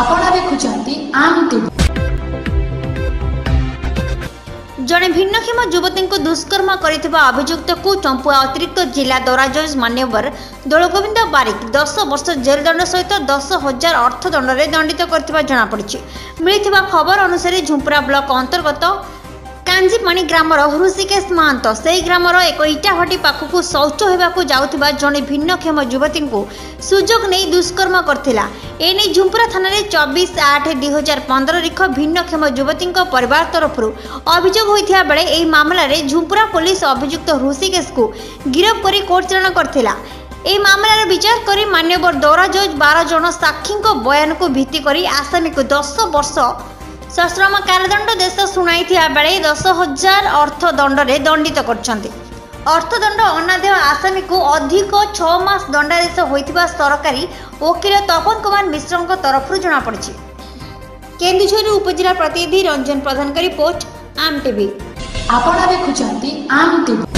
ଆପଣ ଦେଖୁଛନ୍ତି ଜଣେ ଭିନ୍ନକ୍ଷମ ଯୁବତୀଙ୍କୁ ଦୁଷ୍କର୍ମ କରିଥିବା ଅଭିଯୁକ୍ତକୁ ଚମ୍ପୁଆ ଅତିରିକ୍ତ ଜିଲ୍ଲା ଦରାଜ ମାନ୍ୟବର ଦୋଳଗୋବିନ୍ଦ ବାରିକ ଦଶ ବର୍ଷ ଜେଲ୍ ଦଣ୍ଡ ସହିତ ଦଶ ହଜାର ଅର୍ଥଦଣ୍ଡରେ ଦଣ୍ଡିତ କରିଥିବା ଜଣାପଡ଼ିଛି ମିଳିଥିବା ଖବର ଅନୁସାରେ ଝୁମ୍ପୁରା ବ୍ଲକ ଅନ୍ତର୍ଗତ କାଞ୍ଜିପାଣି ଗ୍ରାମର ହୃଷିକେଶ ମହାନ୍ତ ସେହି ଗ୍ରାମର ଏକ ଇଟାଭାଟି ପାଖକୁ ଶୌଚ ହେବାକୁ ଯାଉଥିବା ଜଣେ ଭିନ୍ନକ୍ଷମ ଯୁବତୀଙ୍କୁ ସୁଯୋଗ ନେଇ ଦୁଷ୍କର୍ମ କରିଥିଲା এনে ঝুম্পুরা থানার চবিশ আট দুই হাজার পনেরখ ভিন্নক্ষম যুবতী পরিবার তরফ অভিযোগ হয়ে বেড়ে এই মামলার ঝুম্পুরা পুলিশ অভিযুক্ত হৃষিকেশু গিরফ করে কোর্ট চালন করে এই মামলার বিচার করে মান্যবর দৌরা জজ বার জন সাক্ষী বয়ানক ভিত্তি করে আসামী দশ বর্ষ সশ্রম কারাদণ্ড দেশ শুনাই বেড়ে দশ হাজার অর্থ দণ্ডরে দণ্ডিত করছেন ଅର୍ଥଦଣ୍ଡ ଅନାଦେୟ ଆସାମୀକୁ ଅଧିକ ଛଅ ମାସ ଦଣ୍ଡାଦେଶ ହୋଇଥିବା ସରକାରୀ ଓକିଲ ତପନ କୁମାର ମିଶ୍ରଙ୍କ ତରଫରୁ ଜଣାପଡ଼ିଛି କେନ୍ଦୁଝରରୁ ଉପଜିଲ୍ଲା ପ୍ରତିନିଧି ରଞ୍ଜନ ପ୍ରଧାନକାରୀ ପୋଷ୍ଟ ଆମ୍ ଟିଭି ଆପଣ ଦେଖୁଛନ୍ତି ଆମ୍ ଟିଭି